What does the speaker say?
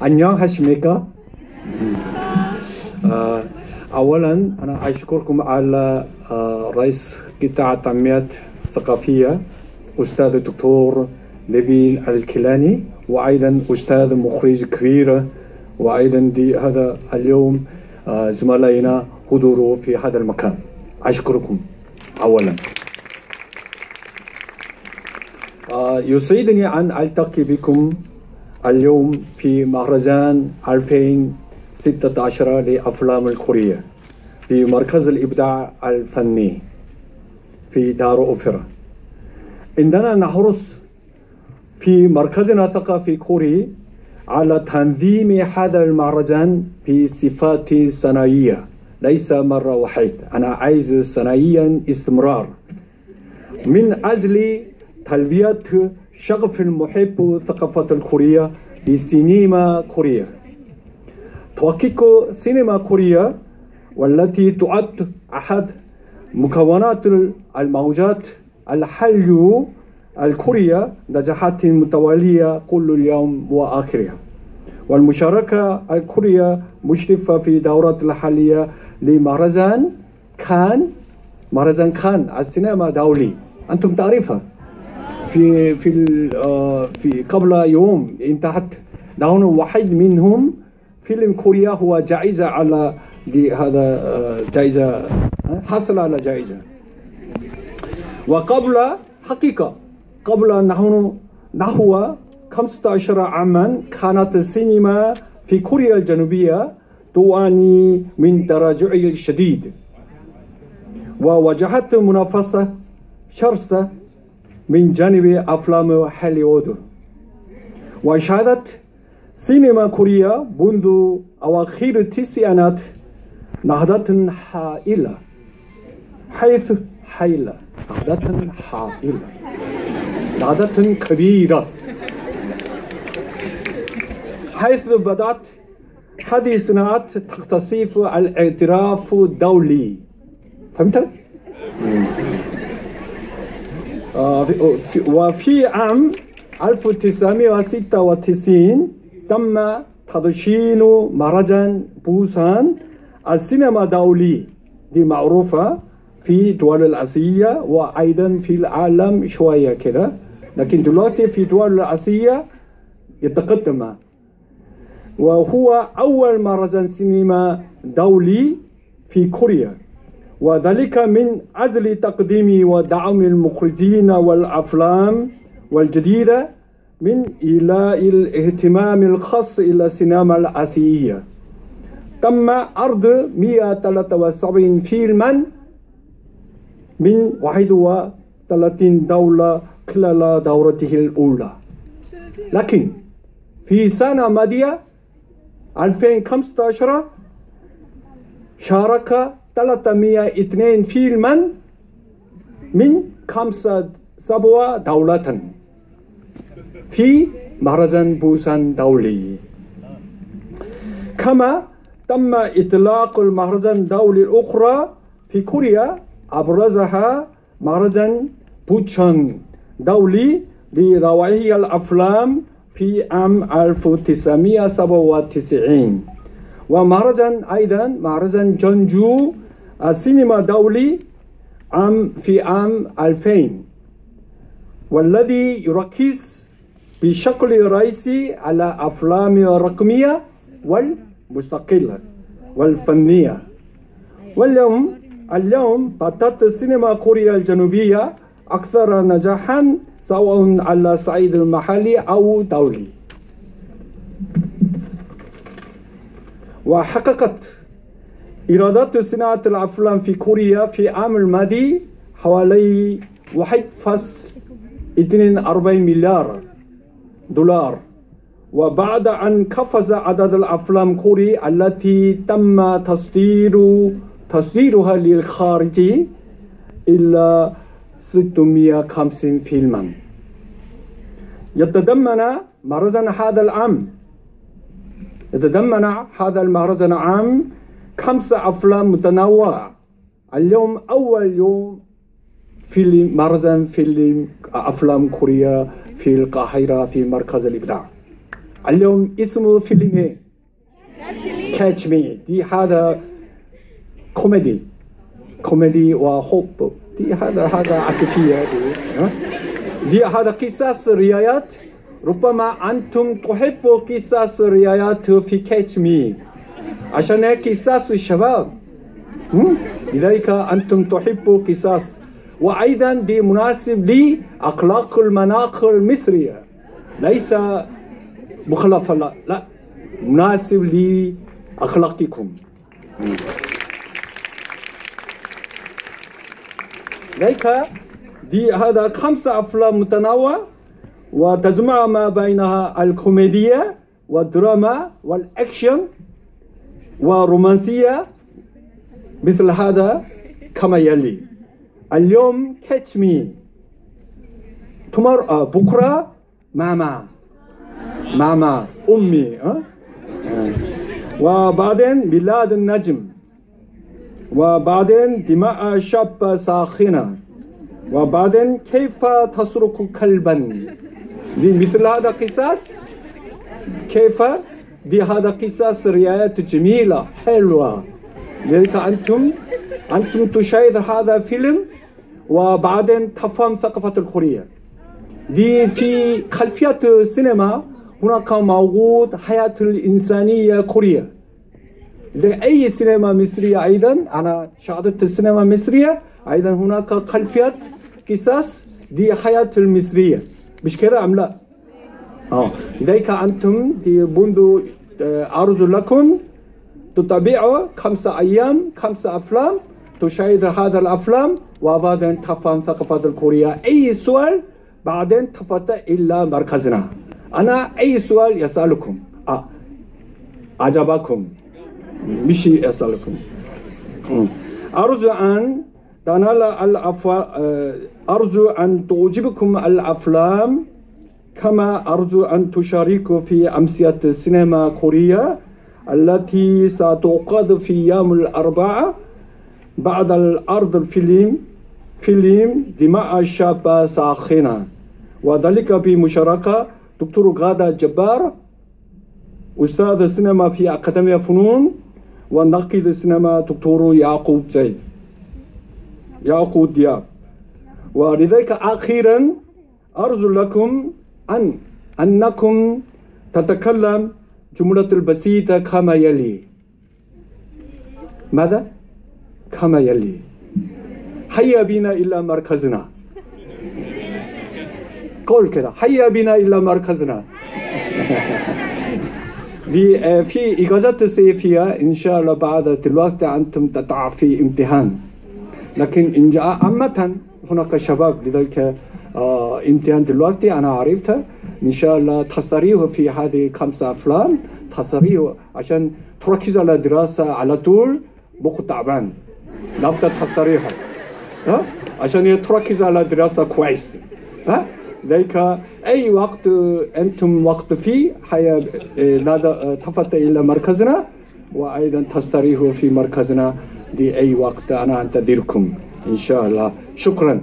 안녕하십니까? آه، اولا انا اشكركم على آه، رئيس قطاع التنميه الثقافيه استاذ الدكتور ليفين الكيلاني وايضا استاذ مخرج كبير وايضا دي هذا اليوم آه، زملائنا حضوروا في هذا المكان اشكركم اولا آه، يسعدني ان التقي بكم اليوم في مهرجان 2016 لأفلام الكورية في مركز الإبداع الفني في دار أوبرا إننا نحرص في مركزنا الثقافي كوري على تنظيم هذا المهرجان بصفات سنوية ليس مرة واحدة. أنا عايز سنويا استمرار. من أجل تلبية شغف المحب ثقافة الكورية بسينما كوريا. تحقق سينما كوريا والتي تعد أحد مكونات الموجات الحلو الكورية نجاحات متوالية كل يوم وآخرها. والمشاركة الكورية مشرفة في دورة الحالية لمهرجان كان مهرجان كان السينما دولي. أنتم تعرفها. في في في قبل يوم انتهت. داون واحد منهم. فيلم كوريا هو جائزة على هذا جائزة حصل على جائزة. وقبل حقيقة قبل نحن نحو 15 عاما كانت السينما في كوريا الجنوبية تعاني من تراجع شديد وواجهت منافسة شرسة من جانب أفلام هوليوود. وشهدت سينما كوريا منذ أواخر التسعينات نهضة حائلة. حيث حيلة. نهضة حائلة. نهضة كبيرة. حيث بدأت هذه الصناعات تكتسب الاعتراف الدولي. فهمت؟ وفي عام 1996 تم تدشين مهرجان بوسان السينما الدولي دي معروفة في دول الآسية وأيضا في العالم شوية كده. لكن دلوقتي في دول الآسية يتقدم. وهو أول مهرجان سينما دولي في كوريا. وذلك من أجل تقديم ودعم المخرجين والأفلام والجديدة من إلى الاهتمام الخاص إلى السينما الآسيوية. تم عرض 173 فيلما من 31 دولة خلال دورته الأولى. لكن في سنة ماضية 2015 شارك 302 فيلما من خمسة سبع دولات في مهرجان بوسان دولي. كما تم إطلاق المهرجان الدولي الأخرى في كوريا أبرزها مهرجان بوشان دولي لروائح الأفلام في عام 1997 ومهرجان أيضا مهرجان جونجو السينما الدولي عام في عام 2000 والذي يركز بشكل رئيسي على أفلام الرقمية والمستقلة والفنية. واليوم اليوم بدأت السينما كوريا الجنوبية أكثر نجاحا سواء على الصعيد المحلي أو دولي. وحققت إيرادات صناعة الأفلام في كوريا في عام الماضي حوالي 1.42 مليار دولار. وبعد أن قفز عدد الأفلام كوري التي تم تصدير تصديرها للخارج إلى 650 فيلما. يتضمن مهرجان هذا العام يتضمن هذا المهرجان عام خمسة أفلام متنوعة. اليوم أول يوم فيلم مهرجان فيلم أفلام كوريا في القاهرة في مركز الإبداع. اليوم اسم فيلم؟ كاتش مي دي هذا كوميدي. كوميدي وحب. دي هذا هذا عاطفية. دي؟ دي هذا قصص روايات ربما أنتم تحبوا قصص روايات في كاتش مي عشان قصص الشباب؟ لذلك أنتم تحبوا قصص. وأيضا دي مناسب لأخلاق المناخ المصرية ليس مخالفة لا, لا مناسب لأخلاقكم لذلك دي هذا خمسة أفلام متنوعة. وتجمع ما بينها الكوميديا والدراما والأكشن ورومانسية مثل هذا كما يلي. اليوم كاتش مي tomorrow بكرة ماما. ماما أمي أه؟ وبعدين ميلاد النجم. وبعدين دماء شاب ساخنة. وبعدين كيف تسرق كلبا؟ مثل هذا قصص؟ كيف؟ دي هذا قصص روايات جميلة حلوة. لذلك أنتم أنتم تشاهد هذا فيلم وبعدين تفهم ثقافة الكورية. دي في خلفية السينما هناك موجود حياة الإنسانية كوريا أي سينما مصرية أيضا أنا شاهدت السينما المصرية أيضا هناك خلفية قصص دي حياة المصرية. مش كده أم لا؟ آه. لذلك أنتم دي منذ أرجو لكم تتابعوا خمسة أيام خمسة أفلام تشاهد هذا الأفلام وبعدين تفهم ثقافة الكورية. أي سؤال بعدين تفتح إلى مركزنا. أنا أي سؤال يسألكم؟ آه. أعجبكم مش يسألكم. أرجو تنال الأفلام أرجو أن تعجبكم الأفلام كما أرجو أن تشاركوا في أمسية السينما كوريا التي ستعقد في يوم الأربعاء بعد الأرض الفيلم فيلم دماء الشاب ساخنة. وذلك بمشاركة دكتور غادة جبار أستاذ السينما في أكاديمية فنون وناقد السينما دكتور يعقوب زيد. يعقوب دياب. ولذلك أخيرا أرجو لكم أن أنكم تتكلم جملة البسيطة كما يلي. ماذا؟ كما يلي. هيا بنا إلى مركزنا. قول كده. هيا بنا إلى مركزنا. في إجازة الصيفية إن شاء الله بعد دلوقتي أنتم تضع في امتحان. لكن إن جاء عامة هناك شباب لذلك آه امتحان دلوقتي أنا عرفتها إن شاء الله تستريحوا في هذه خمسة أفلام تستريحوا عشان تركز على دراسة على طول. مخ تعبان. لابد ها؟ عشان تركز على دراسة كويس. لذلك أي وقت أنتم وقت فيه حيا لا تفتح إلى مركزنا. وأيضا تستريحوا في مركزنا. لأي وقت أنا أنتظركم. إن شاء الله. شكرا.